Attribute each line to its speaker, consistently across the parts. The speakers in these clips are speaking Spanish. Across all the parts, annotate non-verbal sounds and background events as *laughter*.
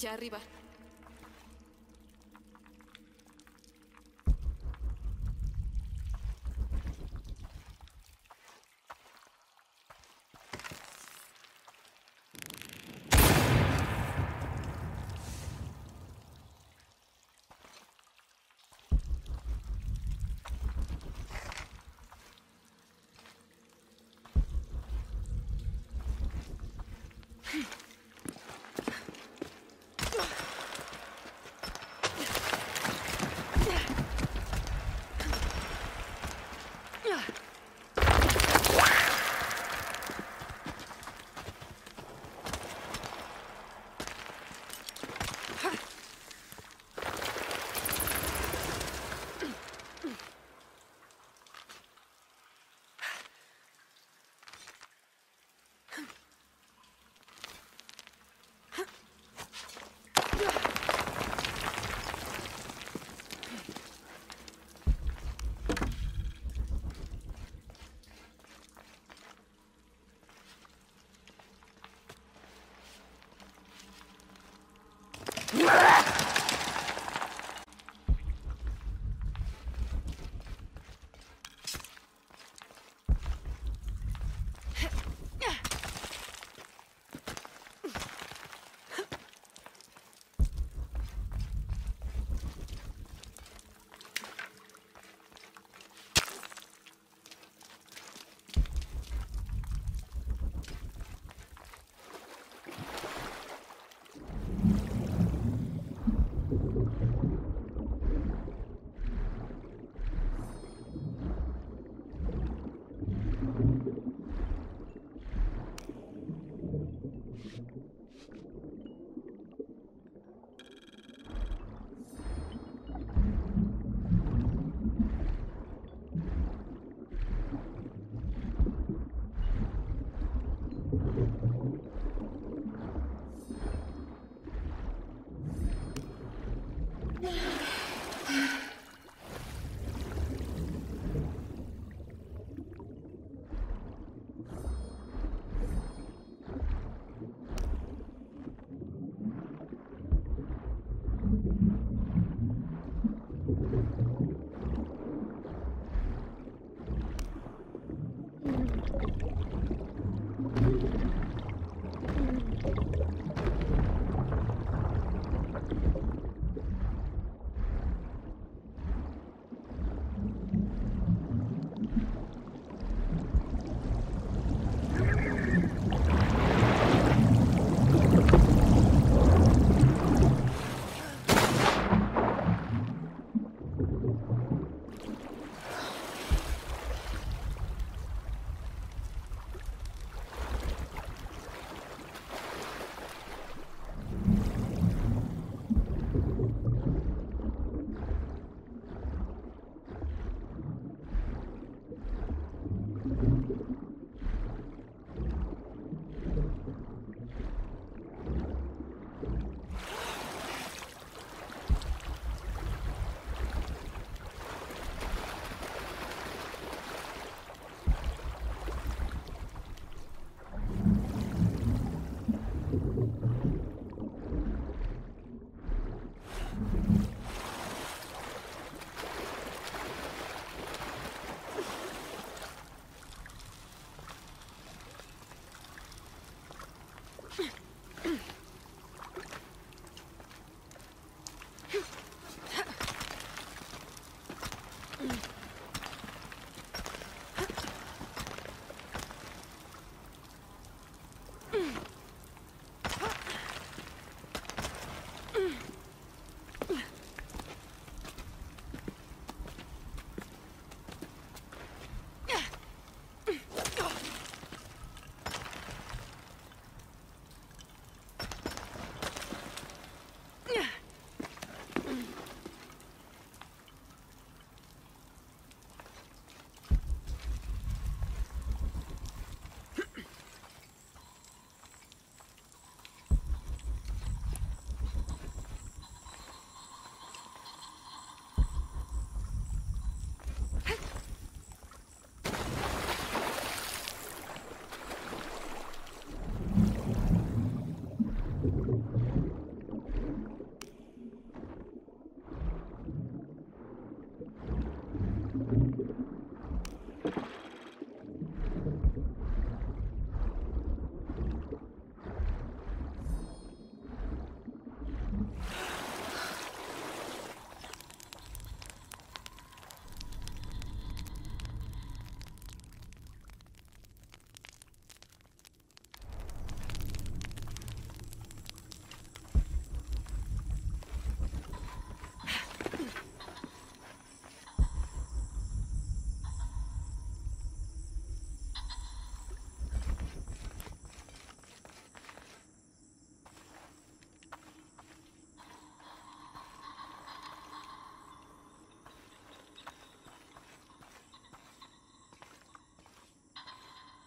Speaker 1: Allá arriba.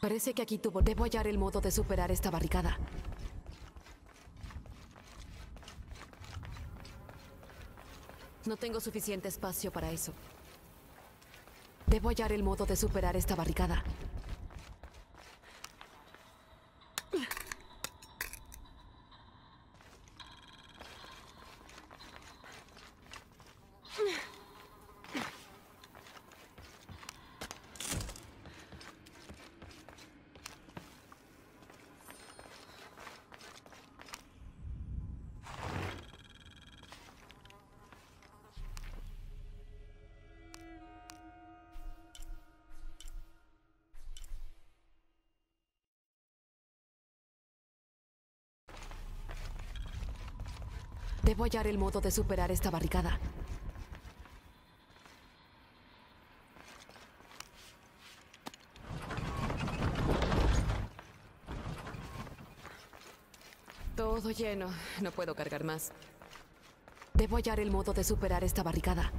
Speaker 1: Parece que aquí tuvo... Debo hallar el modo de superar esta barricada. No tengo suficiente espacio para eso. Debo hallar el modo de superar esta barricada. Debo hallar el modo de superar esta barricada. Todo lleno. No puedo cargar más. Debo hallar el modo de superar esta barricada.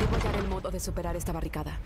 Speaker 1: Debo hallar el modo de superar esta barricada.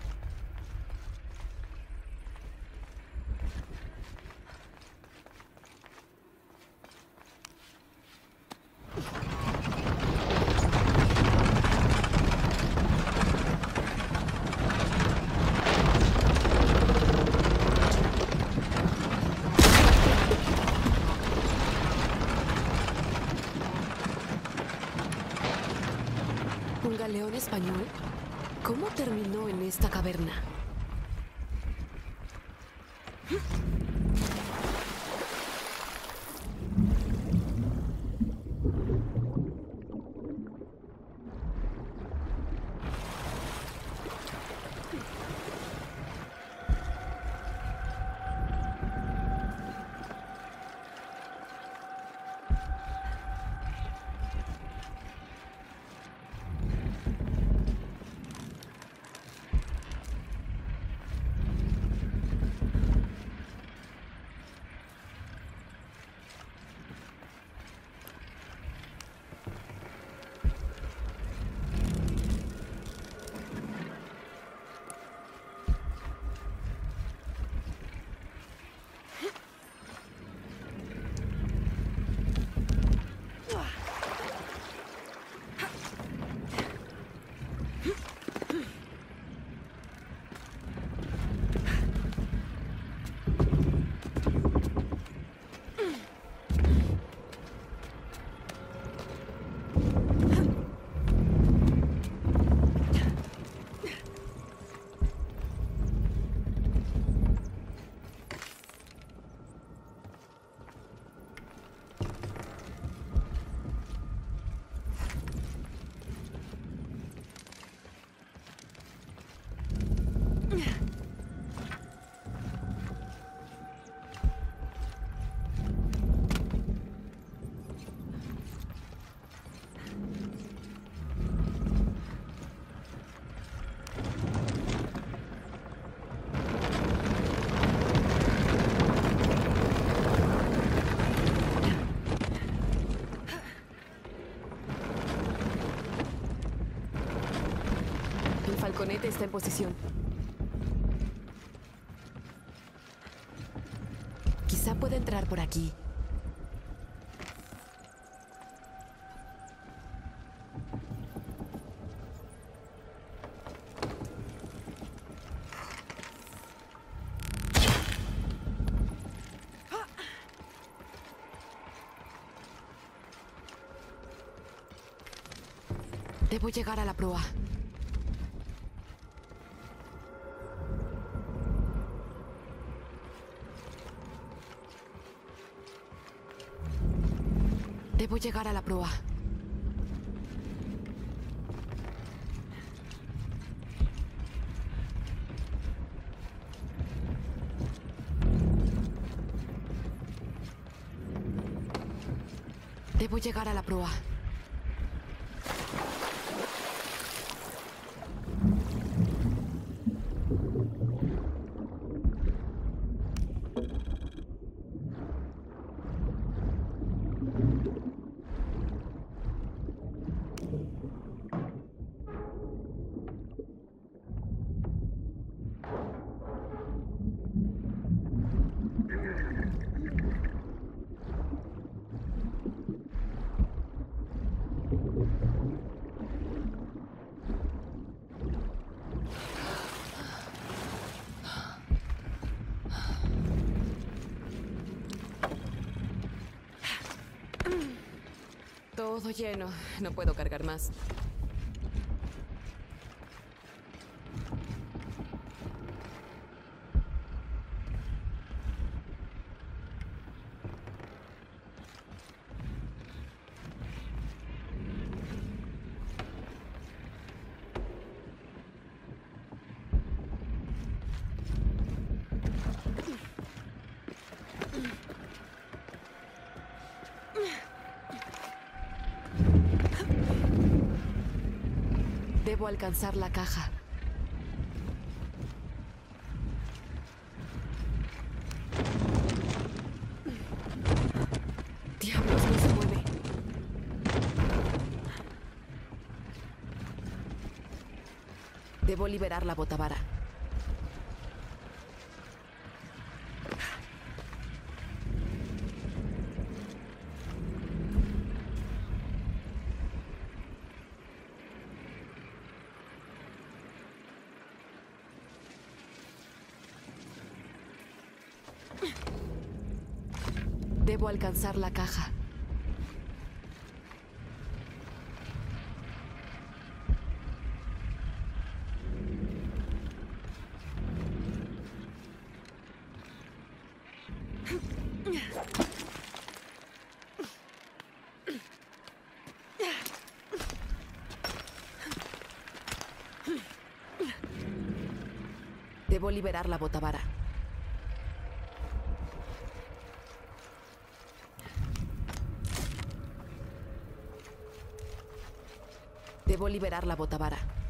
Speaker 1: Está en posición. Quizá pueda entrar por aquí. Debo llegar a la proa. Debo llegar a la proa. Debo llegar a la proa. Todo lleno. No puedo cargar más. Alcanzar la caja. Se mueve. Debo liberar la botavara. Alcanzar la caja. Debo liberar la botavara. Liberar la botavara.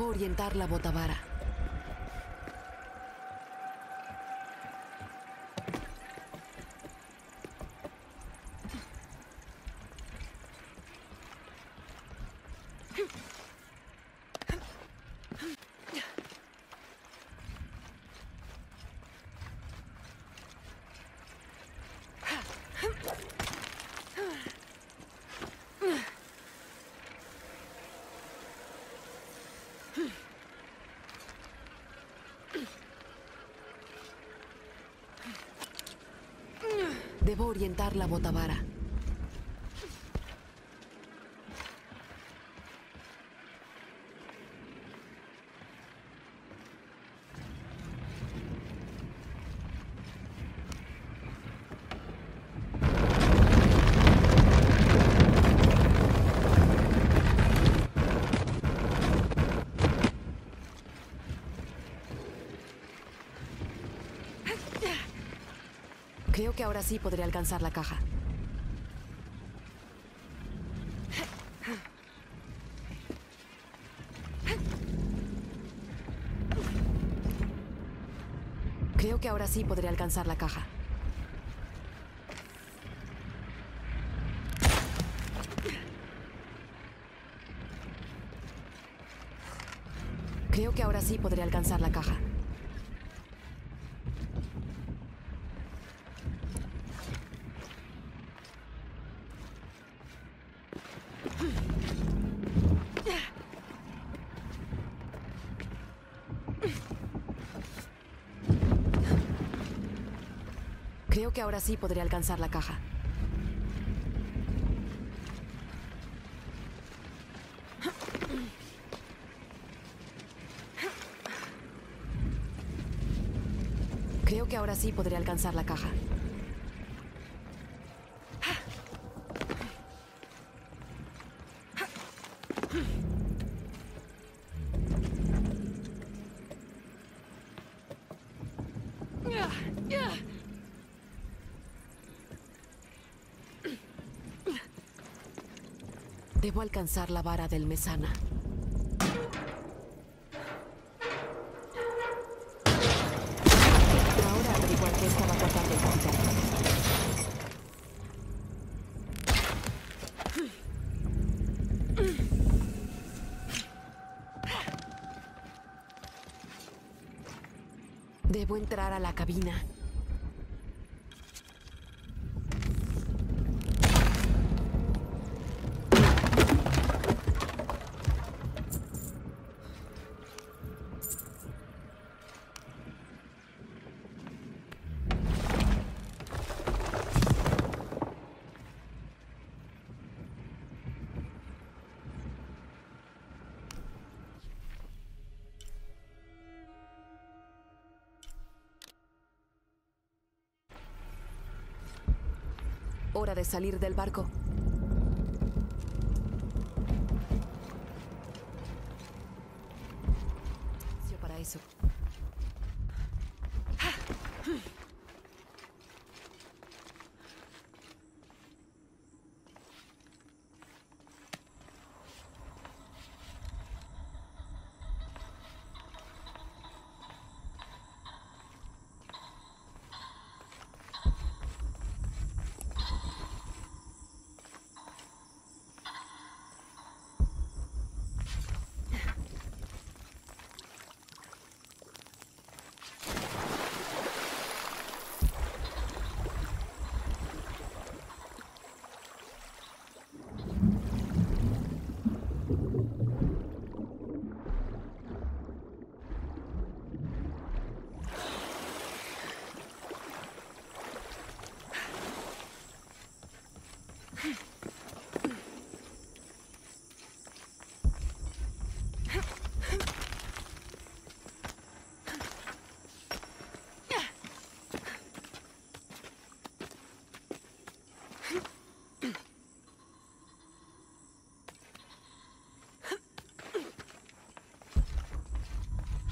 Speaker 1: Orientar la botavara. Debo orientar la botavara. Creo que ahora sí podré alcanzar la caja. Creo que ahora sí podré alcanzar la caja. Creo que ahora sí podré alcanzar la caja. Creo que ahora sí podré alcanzar la caja. Creo que ahora sí podré alcanzar la caja. Debo alcanzar la vara del mesana. Ahora averiguar qué estaba tratando de quitar. Debo entrar a la cabina. De salir del barco.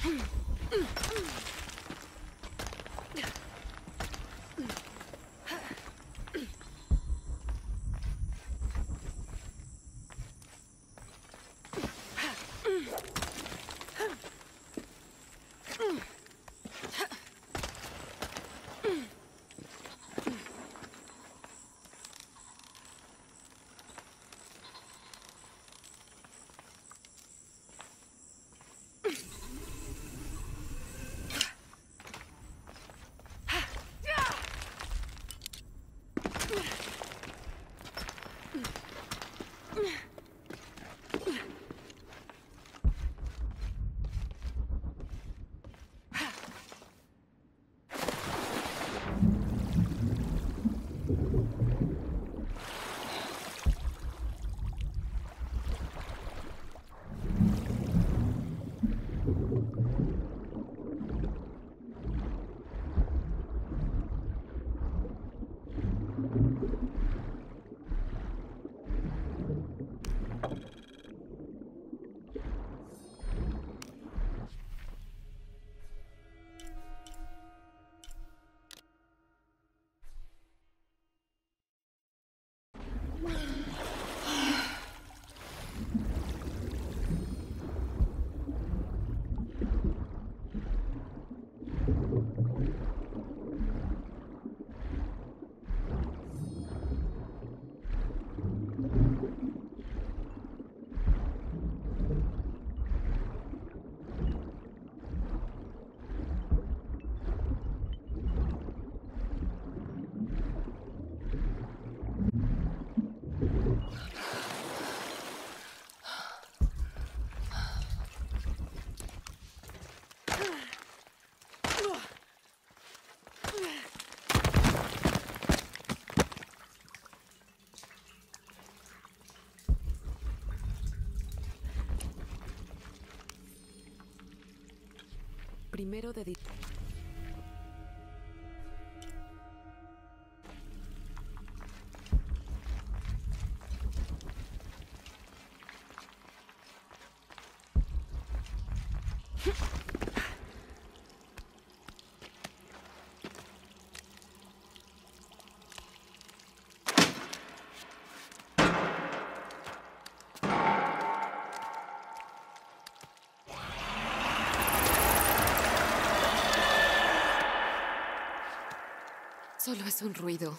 Speaker 1: Mm-hmm. Primero de di- Solo es un ruido.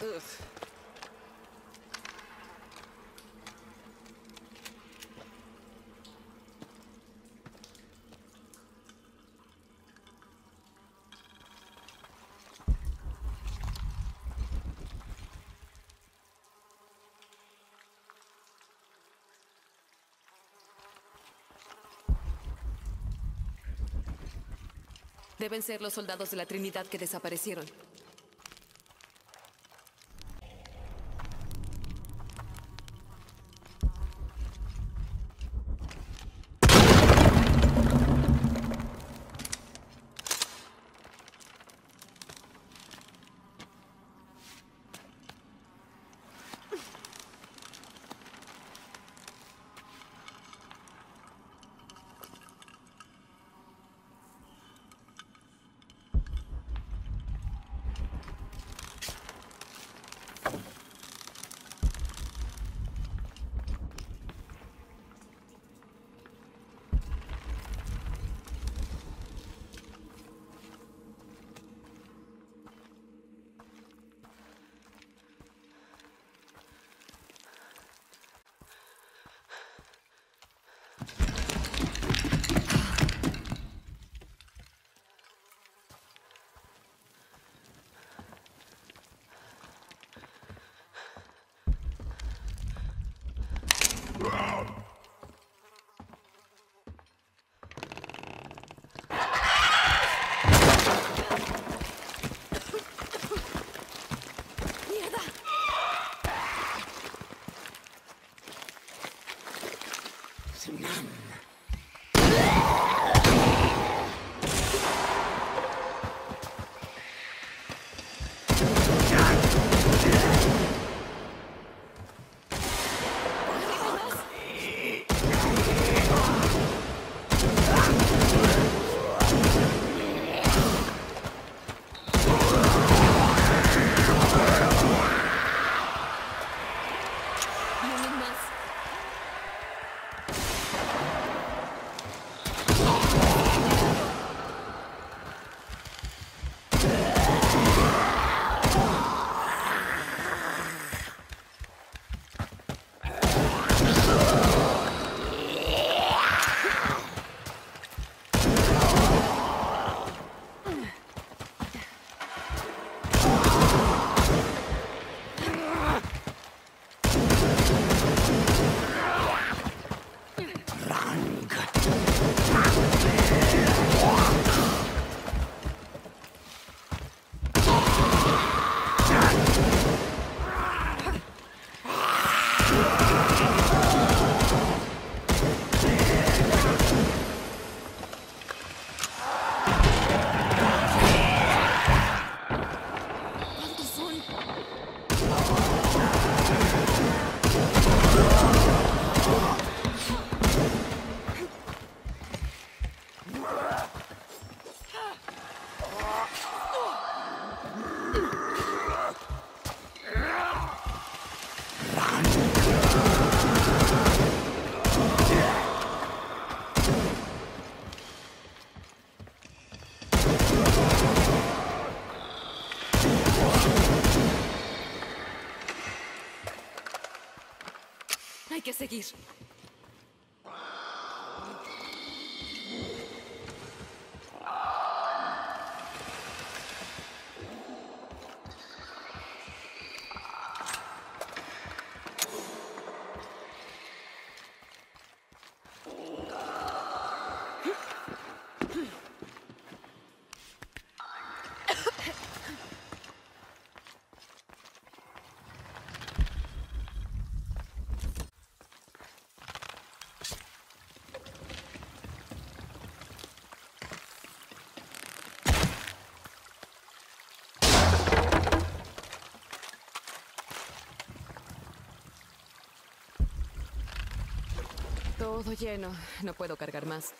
Speaker 1: Ugh. Deben ser los soldados de la Trinidad que desaparecieron. Hay Todo lleno. No puedo cargar más.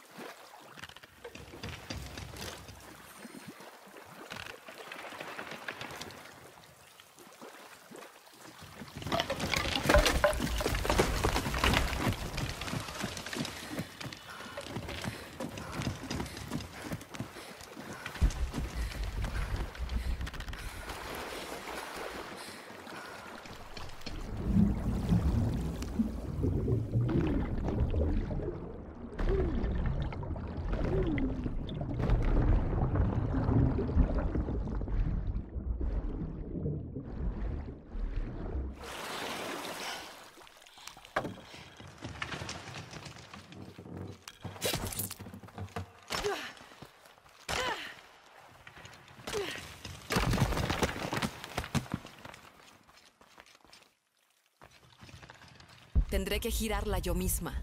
Speaker 1: Tendré que girarla yo misma.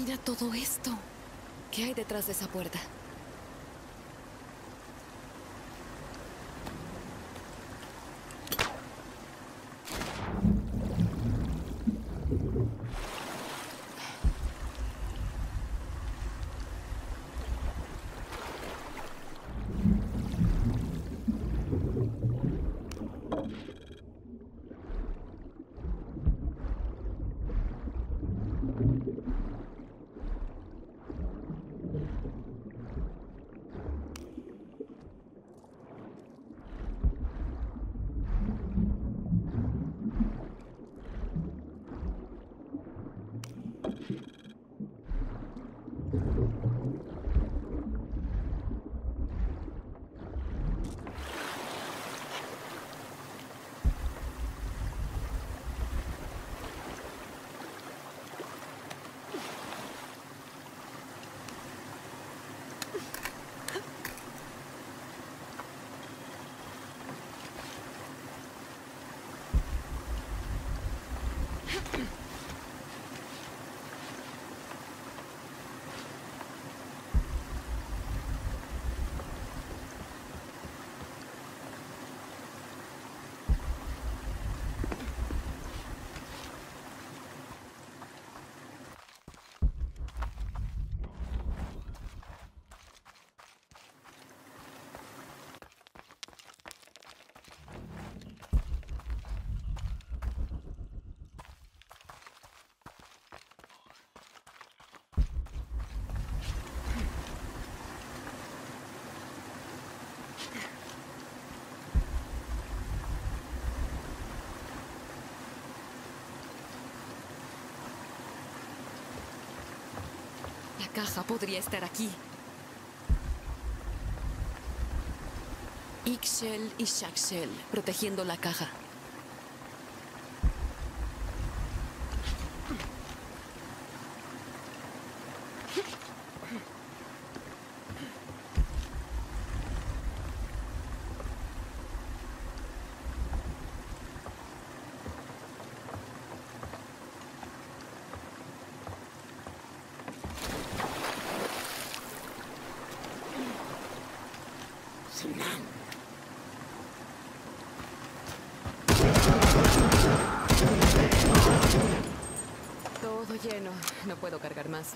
Speaker 1: Mira todo esto. ¿Qué hay detrás de esa puerta? Caja podría estar aquí. Ixchel y Shakshel protegiendo la caja. Todo lleno. No puedo cargar más.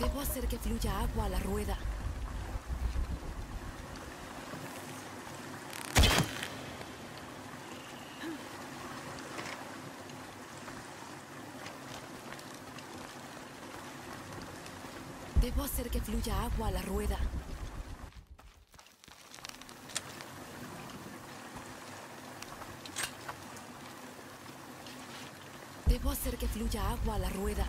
Speaker 1: Debo hacer que fluya agua a la rueda. Debo hacer que fluya agua a la rueda. Debo hacer que fluya agua a la rueda.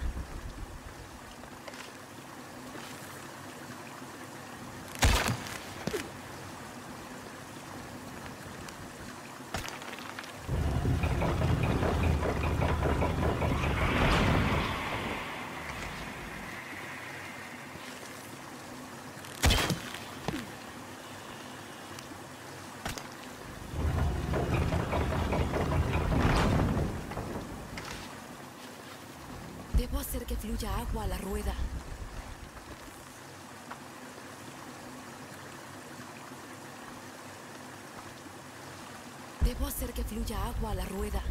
Speaker 1: Debo hacer que fluya agua a la rueda. Debo hacer que fluya agua a la rueda.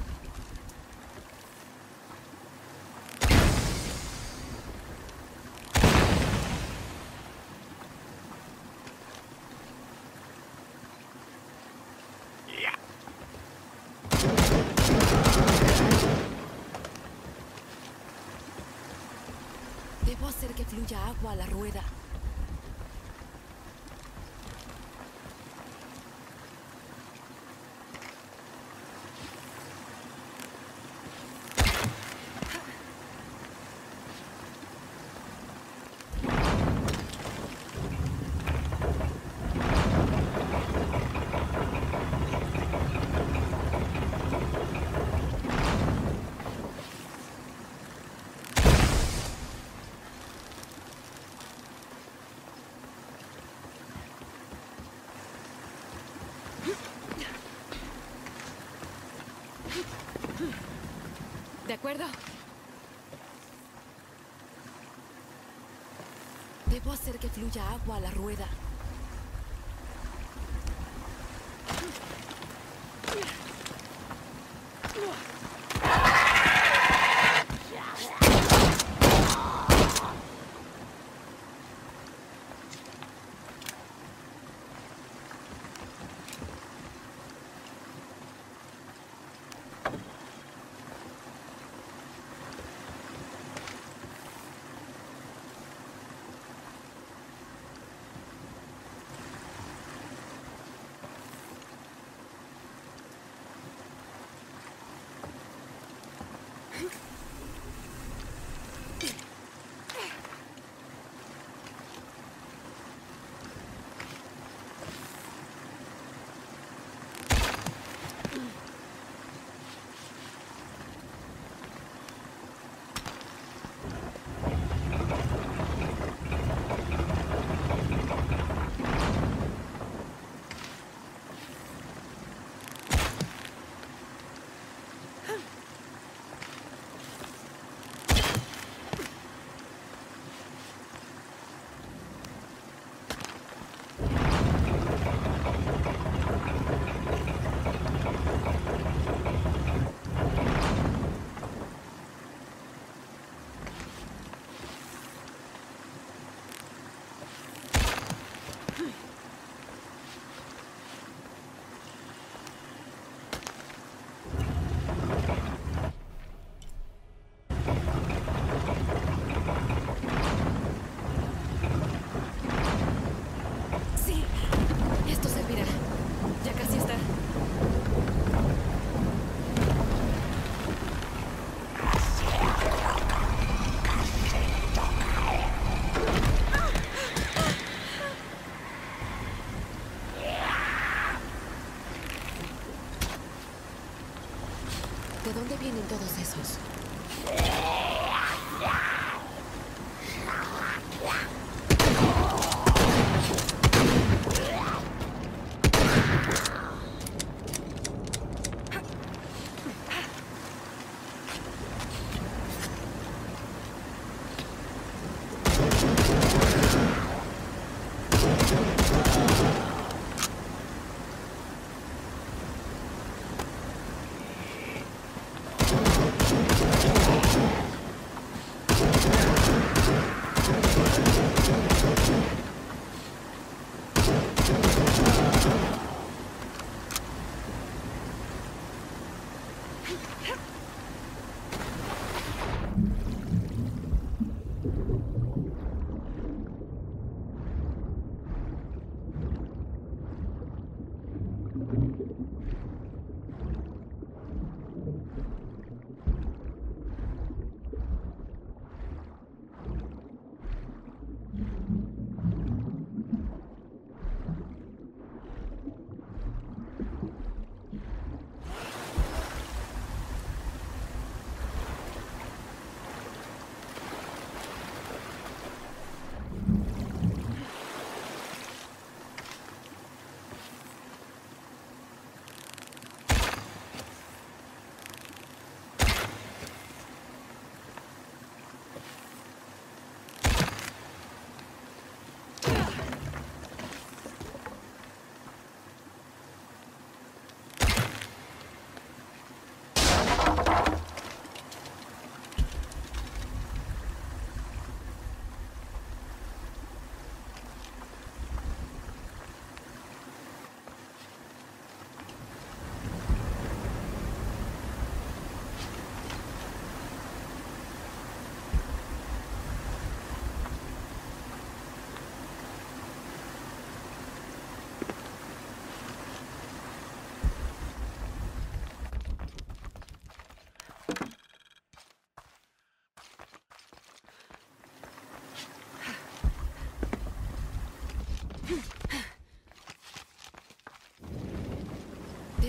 Speaker 1: Debo agua a la rueda. ¿De acuerdo? Debo hacer que fluya agua a la rueda. ¿De dónde vienen todos esos?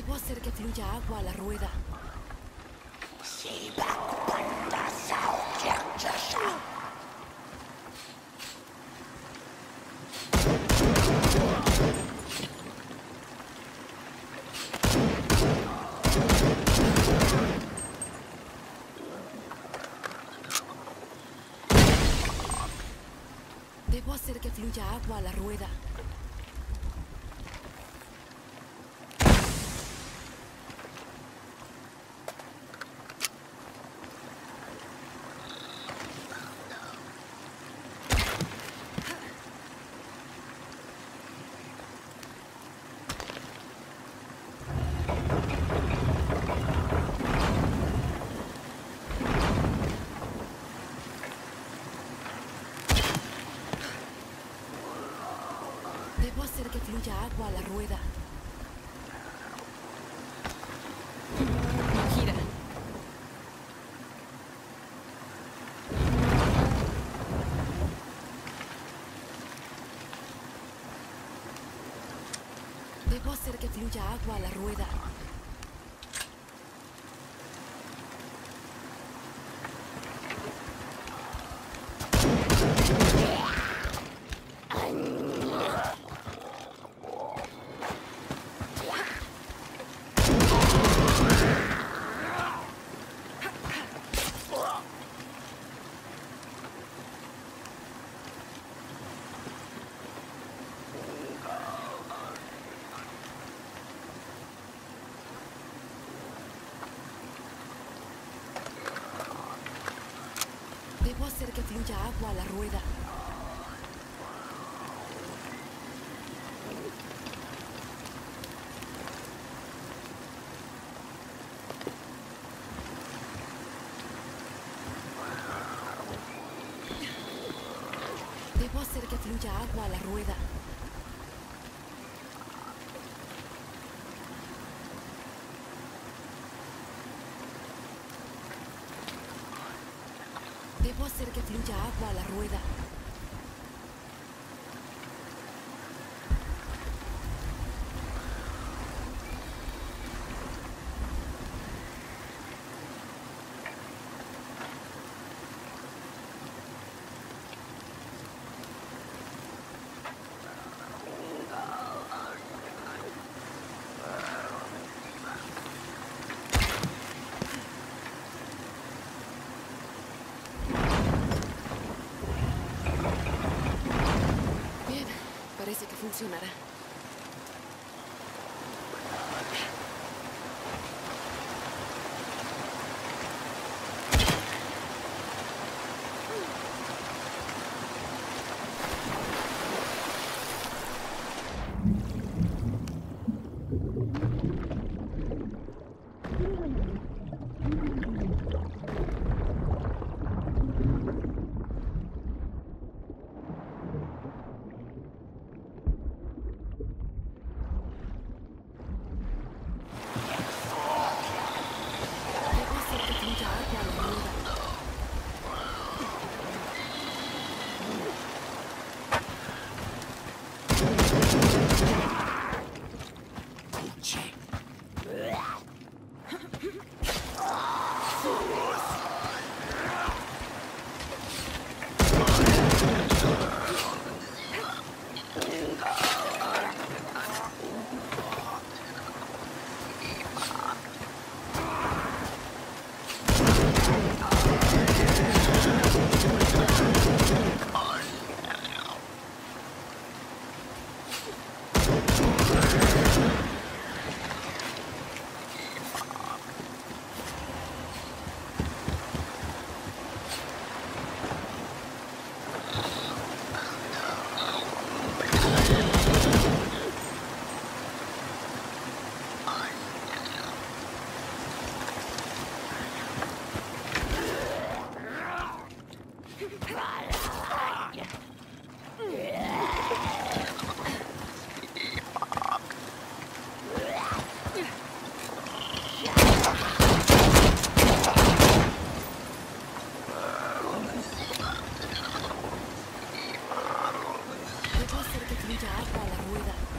Speaker 1: Debo hacer que fluya agua a la rueda. Debo hacer que fluya agua a la rueda. Debo agua a la rueda. Gira. Debo hacer que fluya agua a la rueda. Debo hacer que fluya agua a la rueda. Debo hacer que fluya agua a la rueda. Debo hacer que fluya agua a la rueda. Parece que funcionará. Debo hacer que fluya agua a la rueda. Debo hacer que fluya agua a la rueda.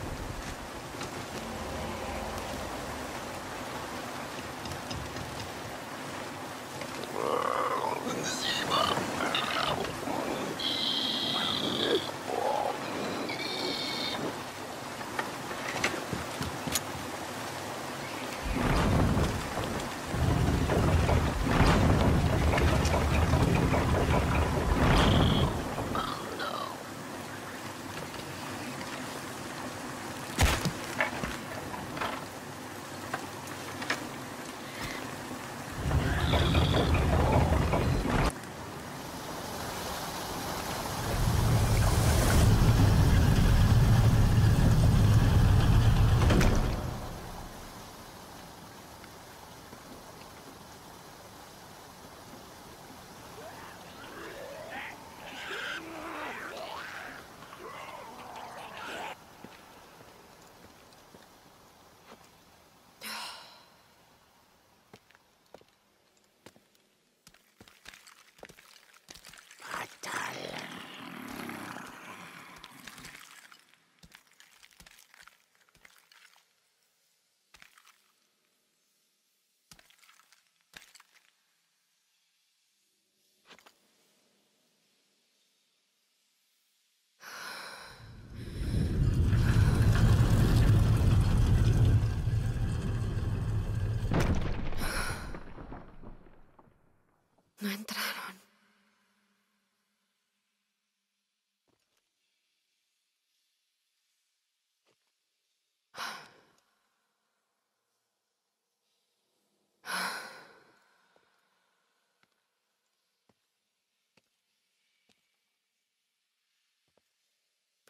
Speaker 1: No entraron.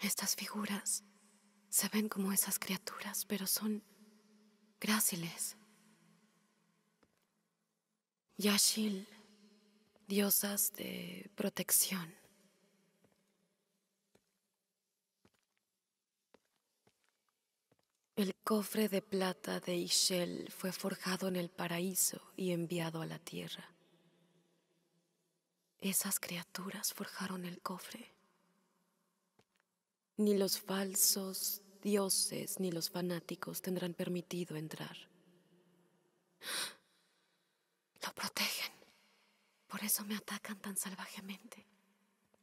Speaker 1: Estas figuras se ven como esas criaturas, pero son gráciles. Yashil, diosas de protección. El cofre de plata de Ishel fue forjado en el paraíso y enviado a la tierra. Esas criaturas forjaron el cofre. Ni los falsos dioses ni los fanáticos tendrán permitido entrar. Lo protegen. Por eso me atacan tan salvajemente.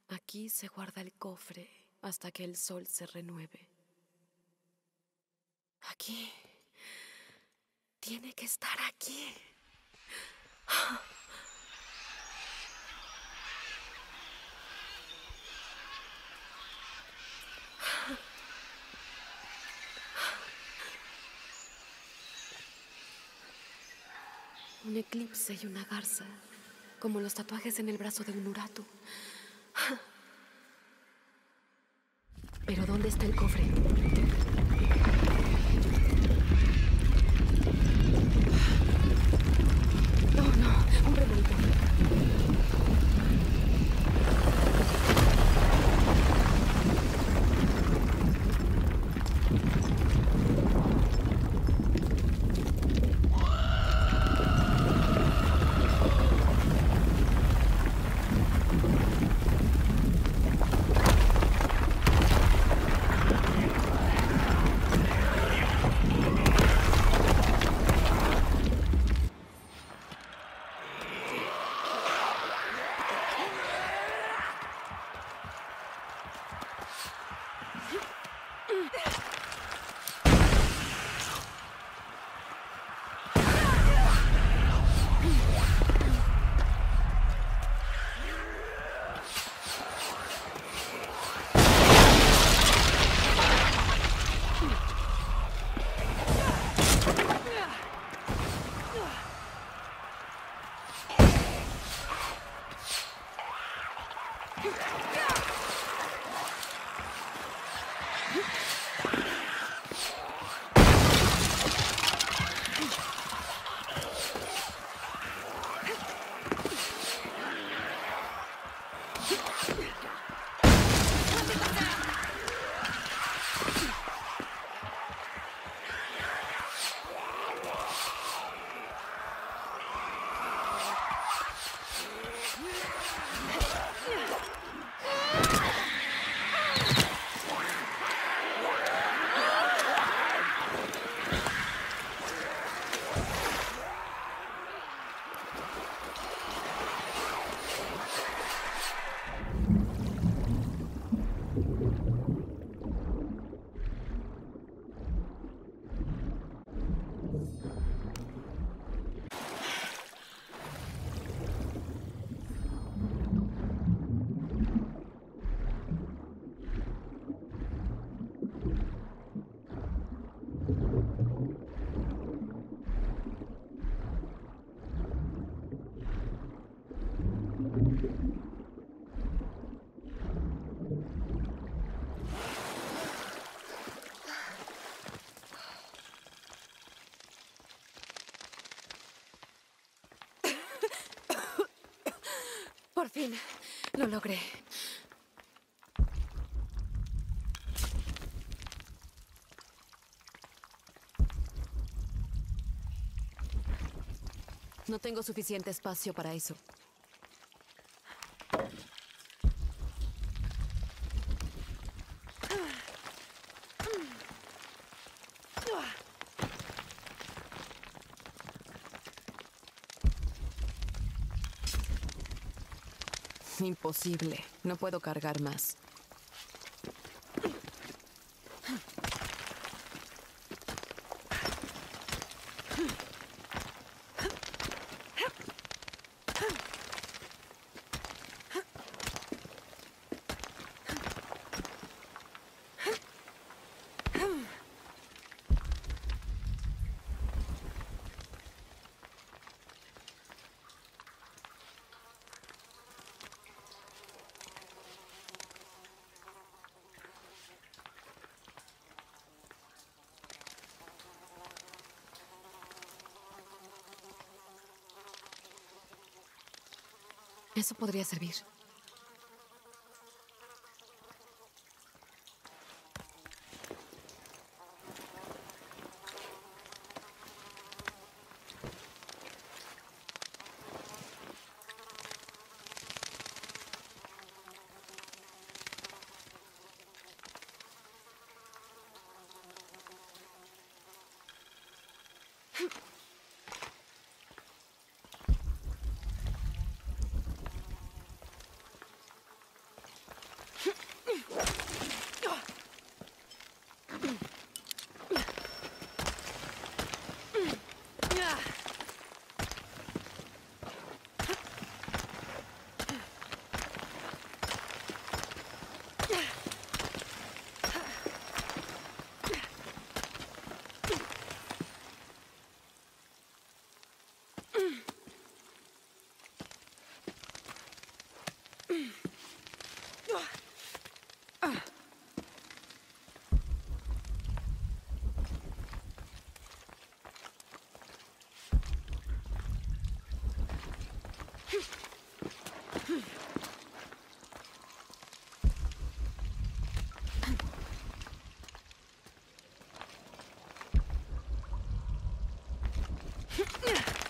Speaker 1: Aquí se guarda el cofre hasta que el sol se renueve. Aquí. Tiene que estar aquí. Un eclipse y una garza, como los tatuajes en el brazo de un uratu. Pero ¿dónde está el cofre? Lo logré. No tengo suficiente espacio para eso. No puedo cargar más. Eso podría servir. Sí. *sighs* *sighs*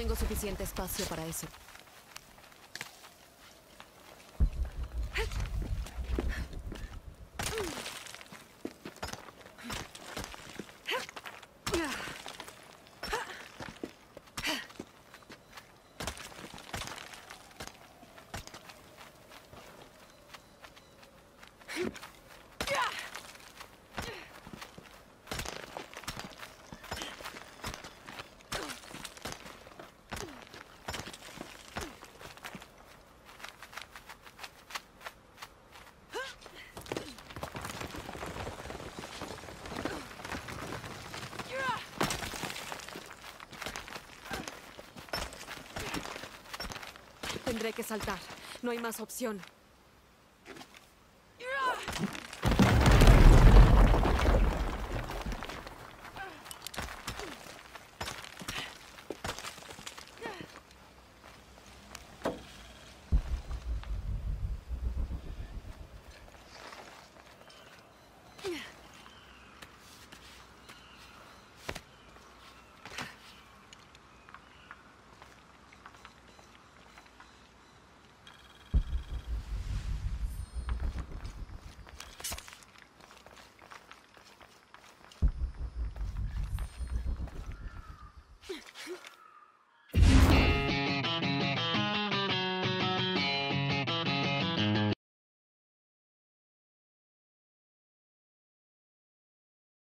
Speaker 1: tengo suficiente espacio para eso. Tendré que saltar. No hay más opción.